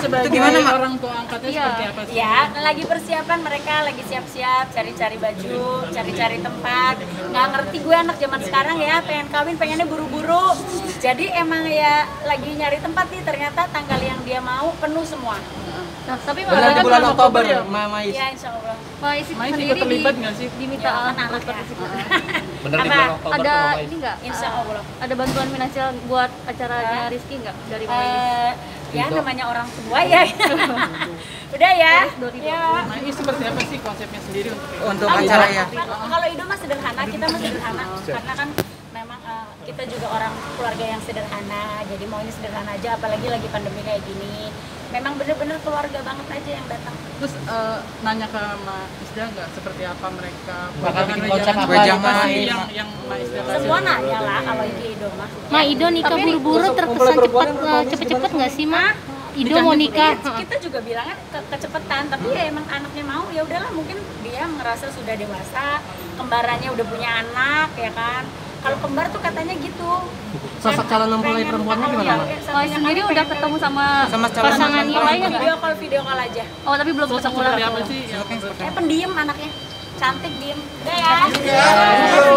sebagai gimana, Mak? orang tua angkatnya Iya. seperti apa sih? Ya, lagi persiapan mereka lagi siap-siap cari-cari baju, cari-cari tempat. Nggak ngerti gue anak zaman sekarang ya, pengen kawin pengennya buru-buru. Jadi emang ya lagi nyari tempat nih ternyata tanggal yang dia mau penuh semua. Nah, tapi Benar di Mbak bulan bulan Oktober, Oktober ya? Ma Mais. Iya, insya Allah. Mbak Isi Mais sendiri ikut terlibat di- nggak sih? diminta Ya, kan ikut anak ya. partisipasi. Bener di bulan Oktober ada ini nggak? Insya eh, Allah. Ada bantuan finansial buat acaranya Rizky nggak dari Isi? Ya namanya orang tua ya. Udah ya. Ya. Mais seperti apa sih konsepnya sendiri untuk itu? Untuk acara ya. Kalau kalau Ido mah sederhana, kita mah sederhana. Karena kan memang eh, kita juga orang keluarga yang sederhana. Jadi mau ini sederhana aja, apalagi lagi pandemi kayak gini. Memang bener-bener keluarga banget aja yang datang. Terus eh, nanya ke Ma Isda nggak seperti apa mereka Bakal bikin konsep apa gitu, yang yang Ma Isda? Semua nanya lah kalau Iki Ido mah. Ma Ido nikah buru-buru terkesan cepat eh, cepet-cepet nggak sih Ma? Ido mau nikah. Iya, kita juga bilangnya ke- kecepatan, tapi ya emang anaknya mau ya udahlah mungkin dia merasa sudah dewasa, kembarannya udah punya anak ya kan. Kalau kembar tuh katanya gitu. Sosok calon mempelai perempuannya oh, gimana, iya, iya, Mbak sampainya Isi sendiri udah ketemu sama Sama calon pasangannya lain video call video call aja. Oh tapi belum ketemu langsung. apa sih Eh pendiam anaknya, cantik diem. Udah ya.